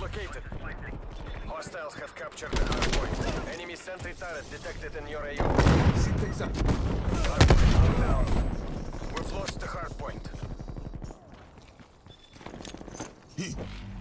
located. Hostiles have captured the hardpoint. Enemy sentry turret detected in your AO. Semtex up. Hardpoint down. We've lost the hardpoint. Heh. Hmm.